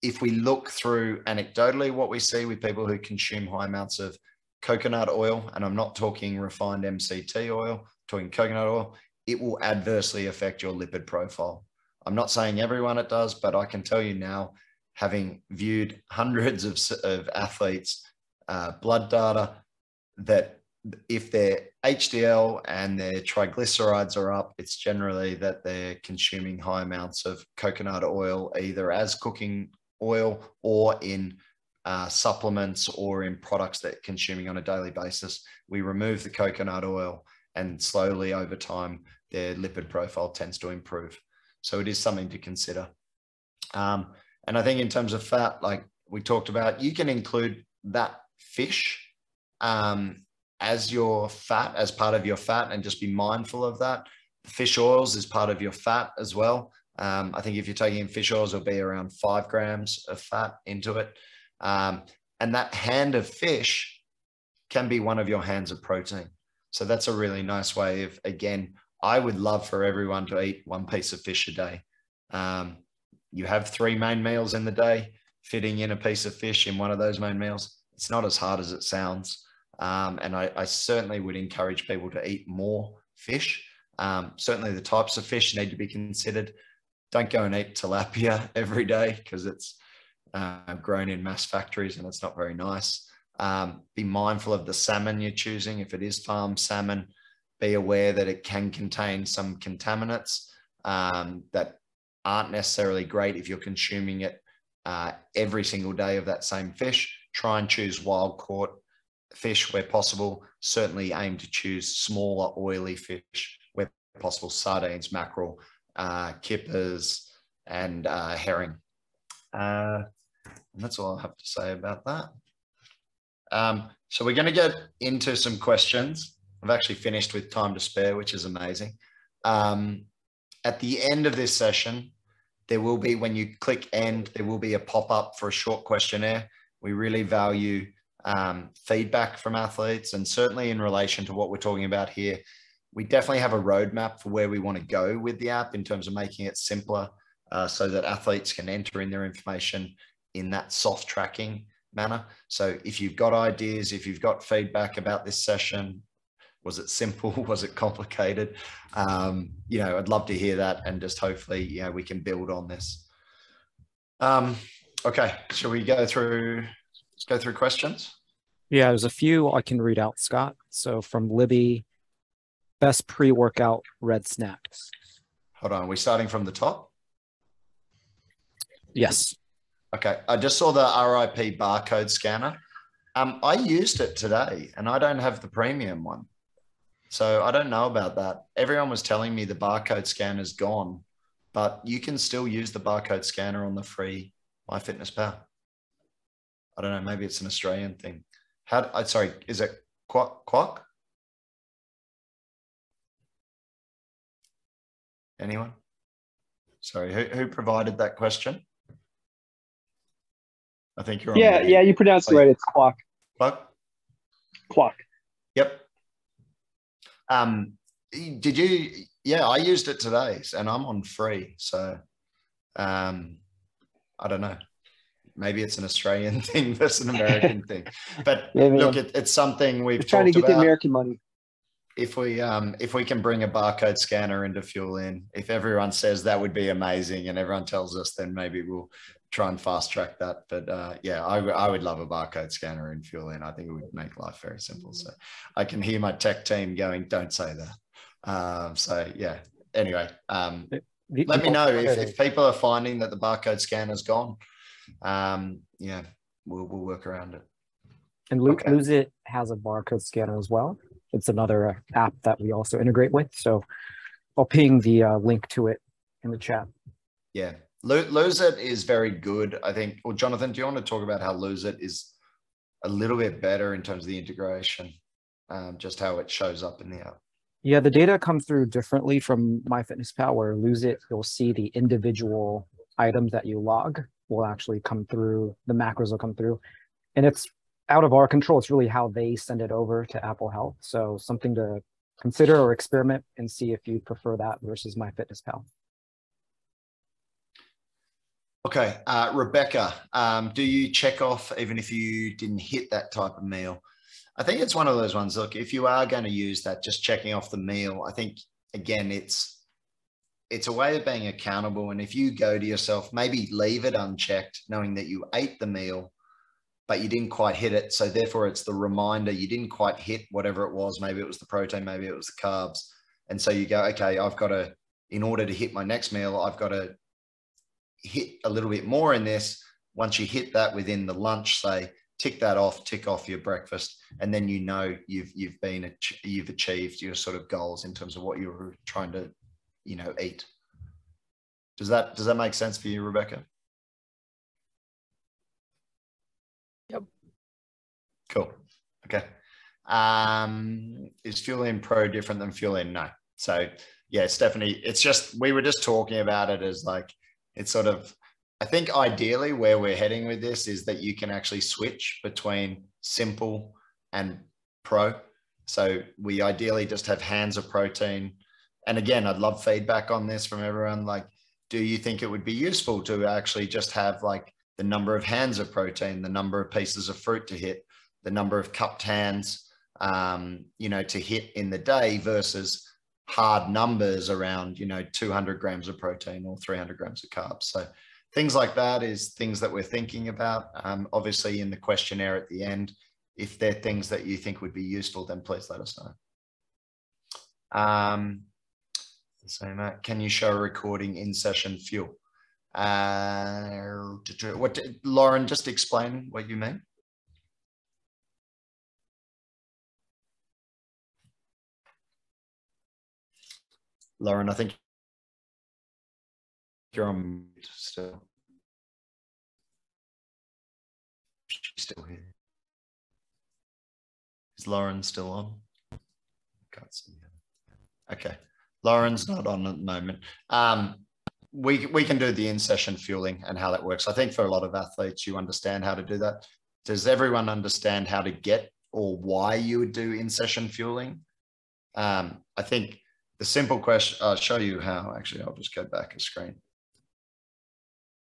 S1: if we look through anecdotally what we see with people who consume high amounts of coconut oil, and I'm not talking refined MCT oil, I'm talking coconut oil, it will adversely affect your lipid profile. I'm not saying everyone it does, but I can tell you now, having viewed hundreds of, of athletes' uh, blood data, that if their HDL and their triglycerides are up, it's generally that they're consuming high amounts of coconut oil, either as cooking oil or in uh, supplements or in products that consuming on a daily basis. We remove the coconut oil and slowly over time, their lipid profile tends to improve. So it is something to consider. Um, and I think in terms of fat, like we talked about, you can include that fish um, as your fat, as part of your fat, and just be mindful of that. Fish oils is part of your fat as well. Um, I think if you're taking in fish oils, it'll be around five grams of fat into it. Um, and that hand of fish can be one of your hands of protein. So that's a really nice way of, again, I would love for everyone to eat one piece of fish a day. Um, you have three main meals in the day, fitting in a piece of fish in one of those main meals. It's not as hard as it sounds. Um, and I, I, certainly would encourage people to eat more fish. Um, certainly, the types of fish need to be considered. Don't go and eat tilapia every day because it's uh, grown in mass factories, and it's not very nice. Um, be mindful of the salmon you're choosing. If it is farm salmon, be aware that it can contain some contaminants um, that aren't necessarily great if you're consuming it uh, every single day of that same fish. Try and choose wild caught fish where possible. Certainly aim to choose smaller, oily fish where possible, sardines, mackerel, uh, kippers, and uh, herring Uh, and that's all I have to say about that. Um, so we're going to get into some questions. I've actually finished with time to spare, which is amazing. Um, at the end of this session, there will be, when you click end, there will be a pop-up for a short questionnaire. We really value um, feedback from athletes and certainly in relation to what we're talking about here, we definitely have a roadmap for where we want to go with the app in terms of making it simpler uh, so that athletes can enter in their information in that soft tracking manner. So if you've got ideas, if you've got feedback about this session, was it simple? Was it complicated? Um, you know, I'd love to hear that and just hopefully, you know, we can build on this. Um, okay, shall we go through, go through questions?
S4: Yeah, there's a few I can read out, Scott. So from Libby, best pre-workout red snacks.
S1: Hold on, are we starting from the top?
S4: Yes.
S1: Okay, I just saw the RIP barcode scanner. Um, I used it today and I don't have the premium one. So I don't know about that. Everyone was telling me the barcode scanner's gone, but you can still use the barcode scanner on the free MyFitnessPal. I don't know, maybe it's an Australian thing. How, I sorry, is it Quack? Quack? Anyone? Sorry, who, who provided that question? I think you're
S6: Yeah, yeah, you pronounced it right. It's clock.
S1: Clock?
S6: Clock.
S1: Yep. Um, did you? Yeah, I used it today, and I'm on free. So, um, I don't know. Maybe it's an Australian thing versus an American thing. But yeah, look, it, it's something we've
S6: trying to get
S1: about.
S6: the American money.
S1: If we um, if we can bring a barcode scanner into Fuelin, if everyone says that would be amazing, and everyone tells us, then maybe we'll try and fast track that. But uh, yeah, I, I would love a barcode scanner in Fuelin. I think it would make life very simple. So I can hear my tech team going, "Don't say that." Um, so yeah. Anyway, um, let me know if, if people are finding that the barcode scanner's gone. Um, yeah, we'll we'll work around it.
S4: And Lo- okay. Lose It has a barcode scanner as well. It's another app that we also integrate with. So I'll ping the uh, link to it in the chat.
S1: Yeah, Lose It is very good. I think. Well, Jonathan, do you want to talk about how Lose It is a little bit better in terms of the integration, um, just how it shows up in the app?
S4: Yeah, the data comes through differently from MyFitnessPal. Where Lose It, you'll see the individual items that you log will actually come through. The macros will come through, and it's out of our control. It's really how they send it over to Apple Health. So something to consider or experiment and see if you prefer that versus MyFitnessPal.
S1: Okay, uh, Rebecca, um, do you check off even if you didn't hit that type of meal? I think it's one of those ones. Look, if you are going to use that, just checking off the meal. I think again, it's it's a way of being accountable. And if you go to yourself, maybe leave it unchecked, knowing that you ate the meal, but you didn't quite hit it. So therefore, it's the reminder you didn't quite hit whatever it was. Maybe it was the protein, maybe it was the carbs. And so you go, okay, I've got to, in order to hit my next meal, I've got to hit a little bit more in this, once you hit that within the lunch, say, tick that off, tick off your breakfast, and then you know you've you've been you've achieved your sort of goals in terms of what you were trying to, you know, eat. Does that does that make sense for you, Rebecca?
S6: Yep.
S1: Cool. Okay. Um, is Fuelin Pro different than Fuelin? No. So yeah, Stephanie, it's just we were just talking about it as like it's sort of I think ideally where we're heading with this is that you can actually switch between simple and pro. So we ideally just have hands of protein. And again, I'd love feedback on this from everyone. Like, do you think it would be useful to actually just have like the number of hands of protein, the number of pieces of fruit to hit, the number of cupped hands, um, you know, to hit in the day versus hard numbers around, you know, 200 grams of protein or 300 grams of carbs. So things like that is things that we're thinking about. Um, obviously, in the questionnaire at the end, if they're things that you think would be useful, then please let us know. Um, so, Matt, can you show a recording in session fuel? Uh, what, Lauren, just explain what you mean. Lauren, I think you're on mute still. still here? Is Lauren still on? Can't see. her. Okay. Lauren's not on at the moment. Um, we, we can do the in-session fueling and how that works. I think for a lot of athletes, you understand how to do that. Does everyone understand how to get or why you would do in-session fueling? Um, I think the simple question, I'll show you how, actually, I'll just go back a screen.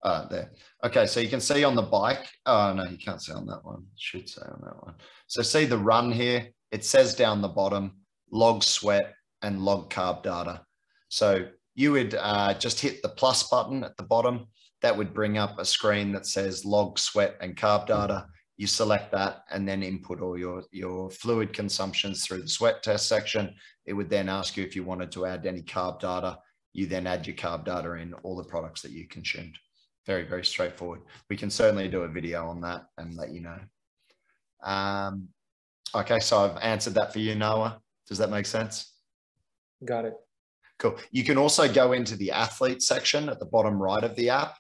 S1: Uh, there. Okay, so you can see on the bike. Oh, no, you can't see on that one. It should say on that one. So see the run here. It says down the bottom, log sweat and log carb data. So you would uh, just hit the plus button at the bottom. That would bring up a screen that says log sweat and carb data. You select that and then input all your, your fluid consumptions through the sweat test section. It would then ask you if you wanted to add any carb data. You then add your carb data in all the products that you consumed very, very straightforward. We can certainly do a video on that and let you know. Um, okay, so I've answered that for you, Noah. Does that make sense?
S6: Got it.
S1: Cool. You can also go into the athlete section at the bottom right of the app,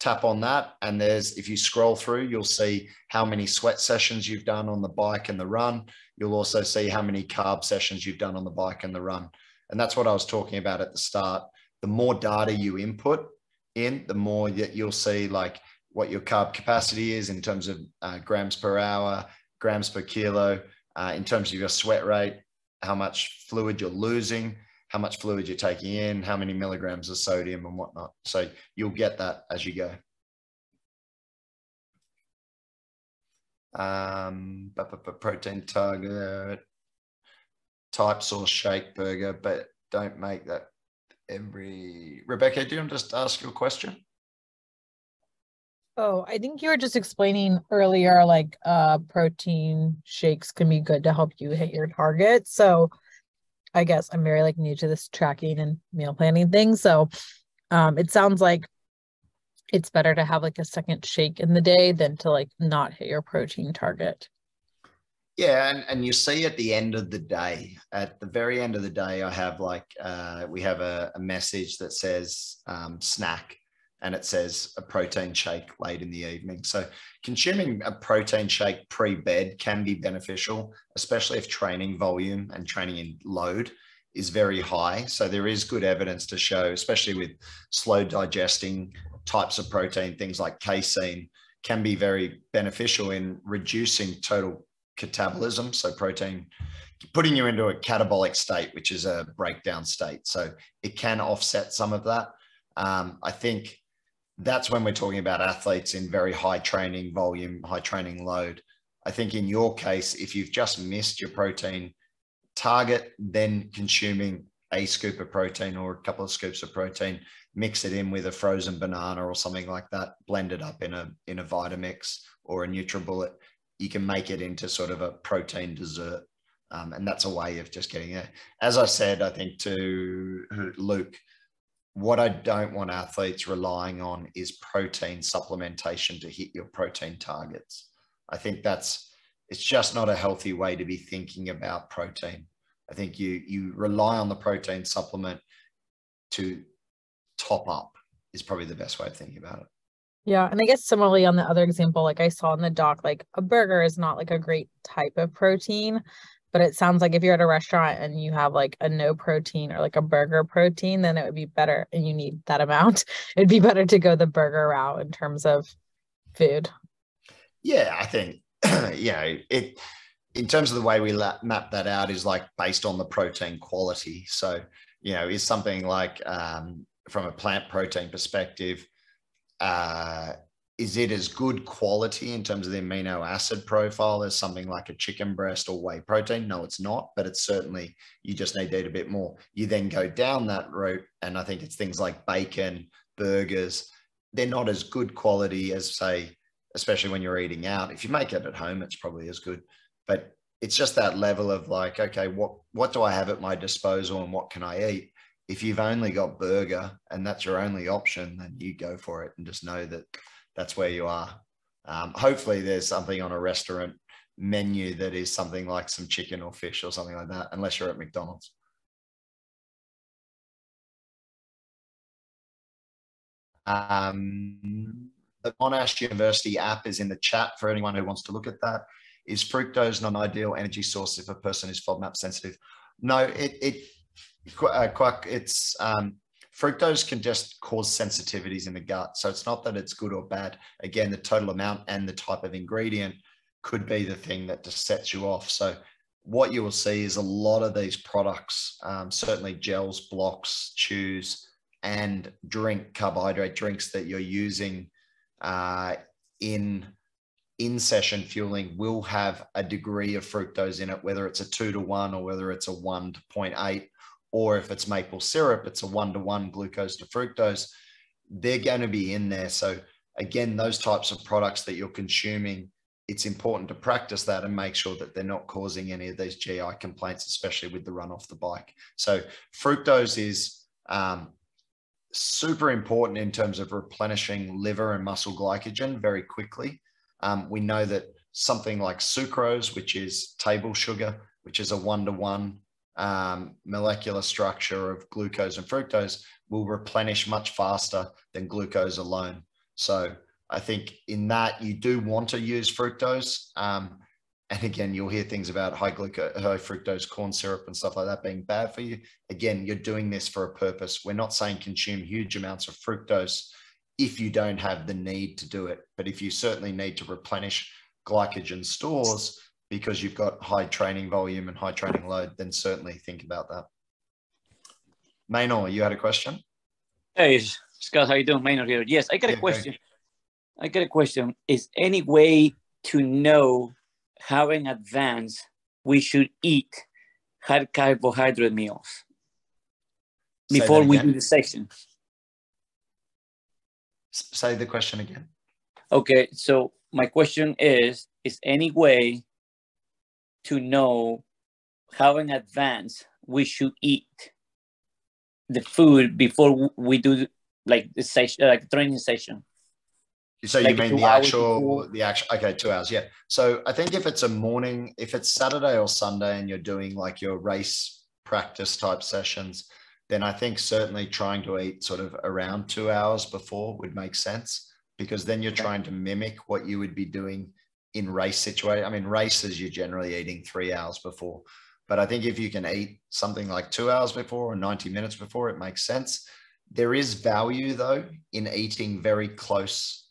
S1: tap on that, and there's, if you scroll through, you'll see how many sweat sessions you've done on the bike and the run. You'll also see how many carb sessions you've done on the bike and the run. And that's what I was talking about at the start. The more data you input, in, the more that you'll see like what your carb capacity is in terms of uh, grams per hour, grams per kilo, uh, in terms of your sweat rate, how much fluid you're losing, how much fluid you're taking in, how many milligrams of sodium and whatnot. So you'll get that as you go. Um, but, but, but protein target, type source shake burger, but don't make that every Rebecca, do you want to just ask your question?
S7: Oh, I think you were just explaining earlier, like uh protein shakes can be good to help you hit your target. So I guess I'm very like new to this tracking and meal planning thing. So um it sounds like it's better to have like a second shake in the day than to like not hit your protein target.
S1: Yeah, and, and you see at the end of the day, at the very end of the day, I have like uh, we have a, a message that says um, snack, and it says a protein shake late in the evening. So consuming a protein shake pre-bed can be beneficial, especially if training volume and training in load is very high. So there is good evidence to show, especially with slow digesting types of protein, things like casein can be very beneficial in reducing total catabolism, so protein, putting you into a catabolic state, which is a breakdown state. So it can offset some of that. Um, I think that's when we're talking about athletes in very high training volume, high training load. I think in your case, if you've just missed your protein target, then consuming a scoop of protein or a couple of scoops of protein, mix it in with a frozen banana or something like that, blend it up in a in a Vitamix or a NutriBullet you can make it into sort of a protein dessert. Um, and that's a way of just getting it. As I said, I think to Luke, what I don't want athletes relying on is protein supplementation to hit your protein targets. I think that's it's just not a healthy way to be thinking about protein. I think you you rely on the protein supplement to top up is probably the best way of thinking about it.
S7: Yeah, and I guess similarly on the other example, like I saw in the doc, like a burger is not like a great type of protein, but it sounds like if you're at a restaurant and you have like a no protein or like a burger protein, then it would be better and you need that amount. It'd be better to go the burger route in terms of food.
S1: Yeah, I think you know it in terms of the way we la- map that out is like based on the protein quality. So you know, is something like um, from a plant protein perspective uh, is it as good quality in terms of the amino acid profile as something like a chicken breast or whey protein? No, it's not, but it's certainly, you just need to eat a bit more. You then go down that route, and I think it's things like bacon, burgers. They're not as good quality as, say, especially when you're eating out. If you make it at home, it's probably as good. But it's just that level of like, okay, what what do I have at my disposal and what can I eat? if you've only got burger and that's your only option, then you go for it and just know that that's where you are. Um, hopefully, there's something on a restaurant menu that is something like some chicken or fish or something like that, unless you're at McDonald's. Um, the Monash University app is in the chat for anyone who wants to look at that. Is fructose not ideal energy source if a person is FODMAP sensitive? No, it it uh, quite, it's um, fructose can just cause sensitivities in the gut. So it's not that it's good or bad. Again, the total amount and the type of ingredient could be the thing that just sets you off. So what you will see is a lot of these products, um, certainly gels, blocks, chews, and drink carbohydrate drinks that you're using uh, in in session fueling will have a degree of fructose in it, whether it's a two to one or whether it's a one to 0.8 or if it's maple syrup, it's a one to one glucose to fructose. They're going to be in there. So, again, those types of products that you're consuming, it's important to practice that and make sure that they're not causing any of these GI complaints, especially with the run off the bike. So, fructose is um, super important in terms of replenishing liver and muscle glycogen very quickly. Um, we know that something like sucrose, which is table sugar, which is a one to one um, molecular structure of glucose and fructose will replenish much faster than glucose alone. So I think in that you do want to use fructose. Um, and again, you'll hear things about high glucose, high fructose corn syrup and stuff like that being bad for you. Again, you're doing this for a purpose. We're not saying consume huge amounts of fructose if you don't have the need to do it. But if you certainly need to replenish glycogen stores, because you've got high training volume and high training load, then certainly think about that. Maynor, you had a question?
S8: Hey, Scott, how you doing? Maynor here. Yes, I got a question. I got a question. Is any way to know how in advance we should eat high carbohydrate meals before we do the session?
S1: Say the question again.
S8: Okay, so my question is, is any way to know how in advance we should eat the food before we do like the session, like training session.
S1: So like you mean the actual, the actual, okay, two hours. Yeah. So I think if it's a morning, if it's Saturday or Sunday and you're doing like your race practice type sessions, then I think certainly trying to eat sort of around two hours before would make sense because then you're trying to mimic what you would be doing in race situation. I mean, races you're generally eating three hours before, but I think if you can eat something like two hours before or 90 minutes before, it makes sense. There is value though in eating very close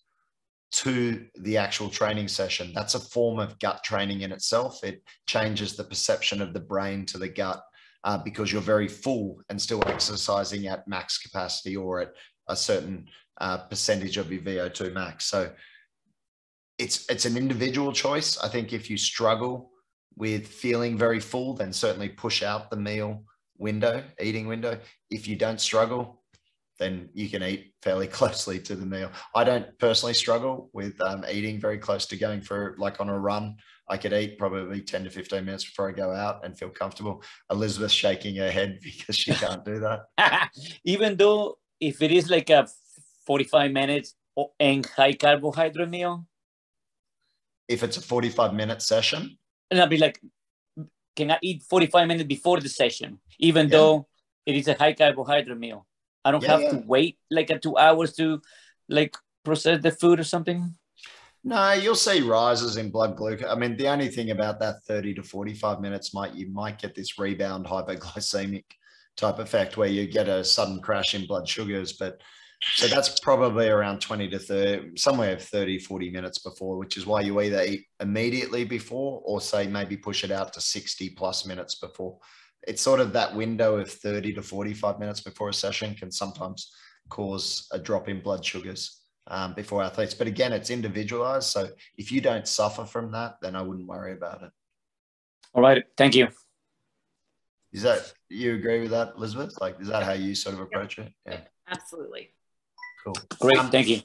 S1: to the actual training session. That's a form of gut training in itself. It changes the perception of the brain to the gut uh, because you're very full and still exercising at max capacity or at a certain uh, percentage of your VO2 max. So it's it's an individual choice. I think if you struggle with feeling very full, then certainly push out the meal window, eating window. If you don't struggle, then you can eat fairly closely to the meal. I don't personally struggle with um, eating very close to going for like on a run. I could eat probably 10 to 15 minutes before I go out and feel comfortable. Elizabeth shaking her head because she can't do that.
S8: Even though if it is like a 45 minutes and high carbohydrate meal,
S1: if it's a 45 minute session.
S8: And I'll be like, can I eat 45 minutes before the session, even yeah. though it is a high carbohydrate meal? I don't yeah, have yeah. to wait like a two hours to like process the food or something.
S1: No, you'll see rises in blood glucose. I mean, the only thing about that 30 to 45 minutes might you might get this rebound hypoglycemic type effect where you get a sudden crash in blood sugars, but so that's probably around 20 to 30, somewhere 30, 40 minutes before, which is why you either eat immediately before or say maybe push it out to 60 plus minutes before. It's sort of that window of 30 to 45 minutes before a session can sometimes cause a drop in blood sugars um, before athletes. But again, it's individualized. So if you don't suffer from that, then I wouldn't worry about it.
S8: All right. Thank you.
S1: Is that you agree with that, Elizabeth? Like, is that how you sort of approach it?
S2: Yeah. Absolutely.
S1: Cool.
S8: Great. Um, Thank you.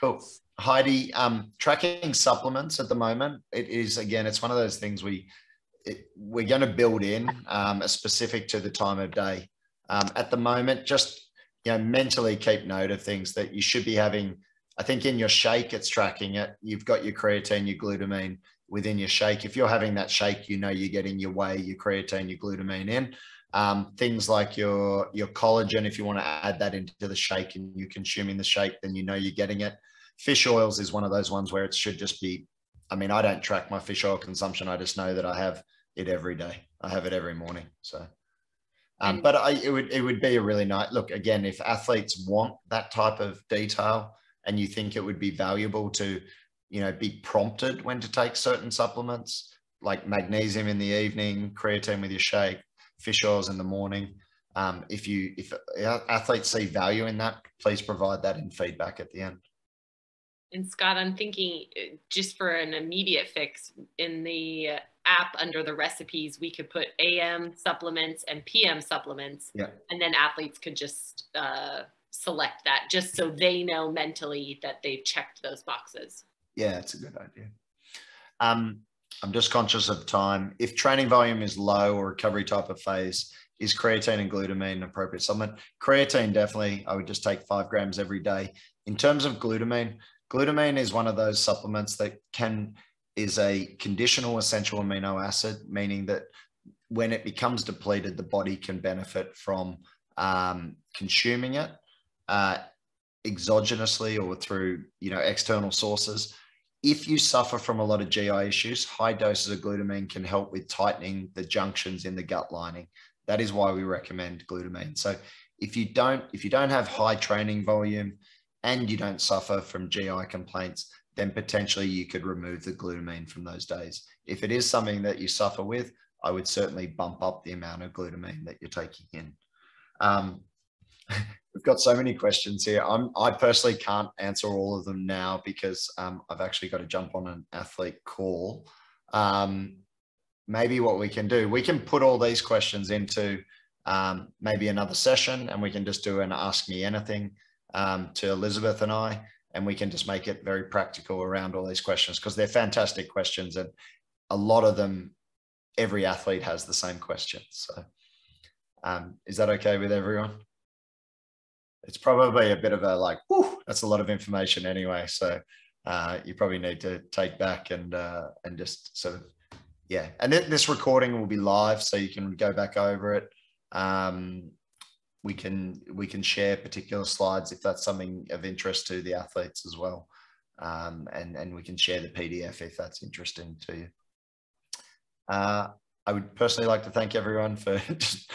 S1: Cool. Heidi, um, tracking supplements at the moment, it is again, it's one of those things we it, we're going to build in um, a specific to the time of day. Um, at the moment, just you know, mentally keep note of things that you should be having. I think in your shake, it's tracking it. You've got your creatine, your glutamine within your shake. If you're having that shake, you know you're getting your whey, your creatine, your glutamine in. Um, things like your your collagen, if you want to add that into the shake and you're consuming the shake, then you know you're getting it. fish oils is one of those ones where it should just be. I mean, I don't track my fish oil consumption. I just know that I have it every day. I have it every morning. So, um, but I, it would it would be a really nice look again if athletes want that type of detail and you think it would be valuable to, you know, be prompted when to take certain supplements like magnesium in the evening, creatine with your shake, fish oils in the morning. Um, if you if athletes see value in that, please provide that in feedback at the end.
S2: And Scott, I'm thinking uh, just for an immediate fix in the app under the recipes, we could put AM supplements and PM supplements.
S1: Yeah.
S2: And then athletes could just uh, select that just so they know mentally that they've checked those boxes.
S1: Yeah, it's a good idea. Um, I'm just conscious of time. If training volume is low or recovery type of phase, is creatine and glutamine an appropriate supplement? Creatine, definitely. I would just take five grams every day. In terms of glutamine, glutamine is one of those supplements that can is a conditional essential amino acid, meaning that when it becomes depleted, the body can benefit from um, consuming it uh, exogenously or through you know external sources if you suffer from a lot of GI issues, high doses of glutamine can help with tightening the junctions in the gut lining. That is why we recommend glutamine. So if you don't, if you don't have high training volume and you don't suffer from GI complaints, then potentially you could remove the glutamine from those days. If it is something that you suffer with, I would certainly bump up the amount of glutamine that you're taking in. Um, we've got so many questions here. I'm, I personally can't answer all of them now because um, I've actually got to jump on an athlete call. Um, maybe what we can do, we can put all these questions into um, maybe another session and we can just do an ask me anything um, to Elizabeth and I, and we can just make it very practical around all these questions because they're fantastic questions and a lot of them, every athlete has the same questions. So um, is that okay with everyone? It's probably a bit of a like, whew, that's a lot of information anyway. So uh, you probably need to take back and uh, and just sort of yeah. And th- this recording will be live, so you can go back over it. Um, we can we can share particular slides if that's something of interest to the athletes as well, um, and and we can share the PDF if that's interesting to you. Uh, I would personally like to thank everyone for just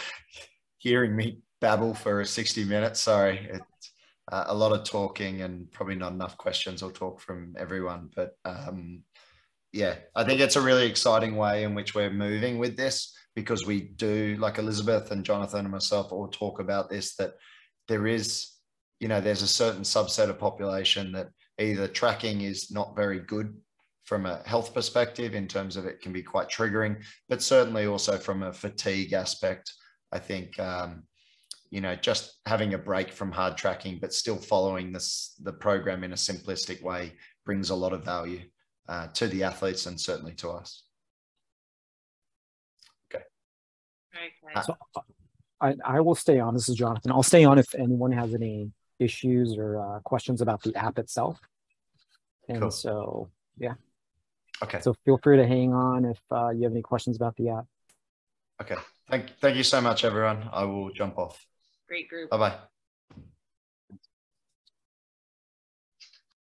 S1: hearing me babble for 60 minutes. Sorry, it's uh, a lot of talking and probably not enough questions or talk from everyone. But um, yeah, I think it's a really exciting way in which we're moving with this because we do, like Elizabeth and Jonathan and myself, all talk about this that there is, you know, there's a certain subset of population that either tracking is not very good from a health perspective in terms of it can be quite triggering, but certainly also from a fatigue aspect. I think um, you know just having a break from hard tracking but still following this the program in a simplistic way brings a lot of value uh, to the athletes and certainly to us
S2: Okay.
S4: So I, I will stay on. This is Jonathan. I'll stay on if anyone has any issues or uh, questions about the app itself. And
S1: Cool.
S4: so, yeah.
S1: okay
S4: So feel free to hang on if uh, you have any questions about the app.
S1: okay thank, thank you so much everyone i will jump off
S2: Great group.
S1: bye bye